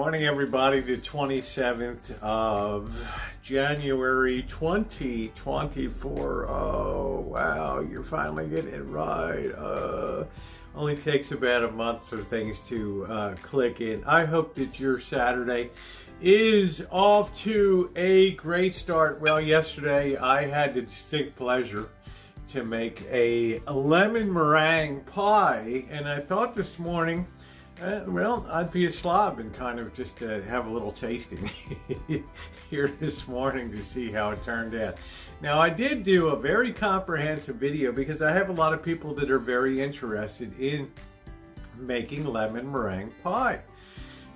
morning, everybody. The 27th of January 2024. Oh, wow. You're finally getting it right. Uh, only takes about a month for things to uh, click in. I hope that your Saturday is off to a great start. Well, yesterday I had the distinct pleasure to make a lemon meringue pie, and I thought this morning uh, well, I'd be a slob and kind of just uh, have a little tasting here this morning to see how it turned out. Now, I did do a very comprehensive video because I have a lot of people that are very interested in making lemon meringue pie.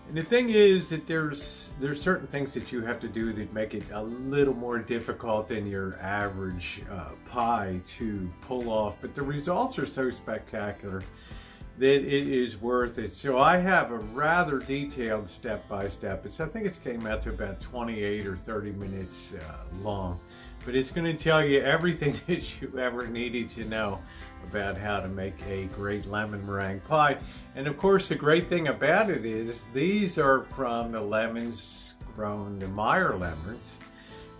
And the thing is that there's there's certain things that you have to do that make it a little more difficult than your average uh, pie to pull off, but the results are so spectacular that it is worth it. So I have a rather detailed step-by-step. It's I think it came out to about 28 or 30 minutes uh, long. But it's going to tell you everything that you ever needed to know about how to make a great lemon meringue pie. And of course, the great thing about it is these are from the lemons grown, the Meyer lemons,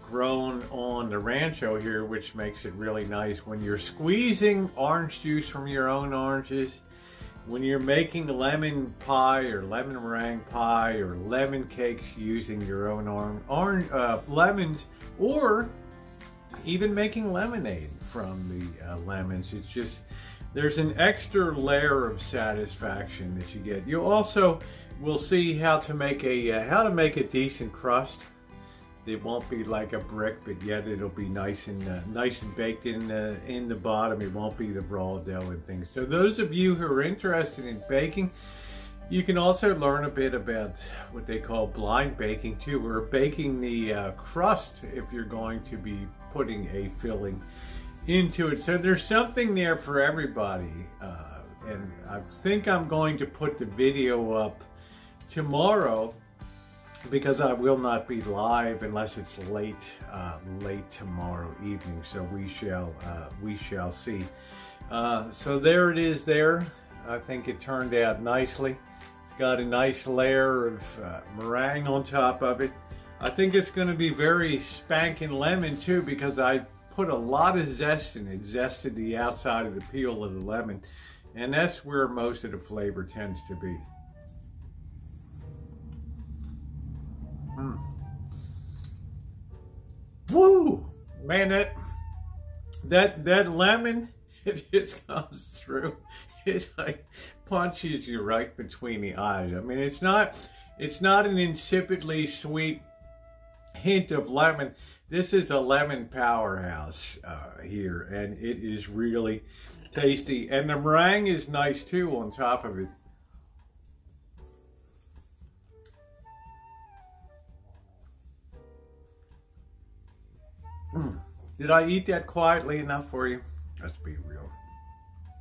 grown on the rancho here, which makes it really nice. When you're squeezing orange juice from your own oranges, when you're making lemon pie or lemon meringue pie or lemon cakes using your own orange, uh, lemons or even making lemonade from the uh, lemons. It's just, there's an extra layer of satisfaction that you get. You also will see how to make a, uh, how to make a decent crust it won't be like a brick, but yet it'll be nice and uh, nice and baked in the in the bottom. It won't be the raw dough and things. So those of you who are interested in baking, you can also learn a bit about what they call blind baking too, or baking the uh, crust if you're going to be putting a filling into it. So there's something there for everybody. Uh, and I think I'm going to put the video up tomorrow because I will not be live unless it's late, uh, late tomorrow evening. So we shall, uh, we shall see. Uh, so there it is. There, I think it turned out nicely. It's got a nice layer of uh, meringue on top of it. I think it's going to be very spanking lemon too because I put a lot of zest in it, zested the outside of the peel of the lemon, and that's where most of the flavor tends to be. Mm. Woo! Man, that that that lemon it just comes through. It like punches you right between the eyes. I mean, it's not it's not an insipidly sweet hint of lemon. This is a lemon powerhouse uh, here, and it is really tasty. And the meringue is nice too on top of it. Mm. Did I eat that quietly enough for you? Let's be real.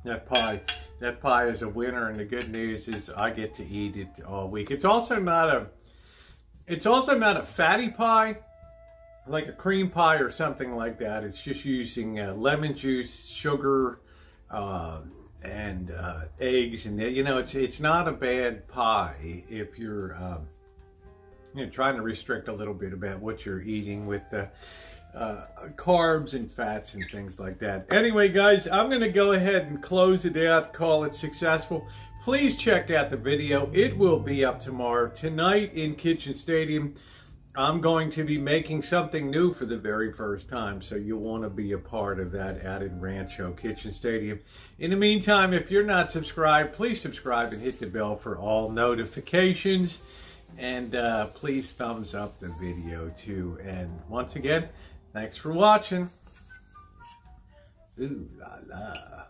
That pie, that pie is a winner, and the good news is I get to eat it all week. It's also not a, it's also not a fatty pie, like a cream pie or something like that. It's just using uh, lemon juice, sugar, uh, and uh, eggs, and you know, it's it's not a bad pie if you're, um, you know, trying to restrict a little bit about what you're eating with the uh, carbs and fats and things like that. Anyway, guys, I'm going to go ahead and close it out, call it successful. Please check out the video. It will be up tomorrow. Tonight in Kitchen Stadium, I'm going to be making something new for the very first time, so you'll want to be a part of that out in Rancho Kitchen Stadium. In the meantime, if you're not subscribed, please subscribe and hit the bell for all notifications. And uh, please thumbs up the video too. And once again, Thanks for watching. Ooh la la.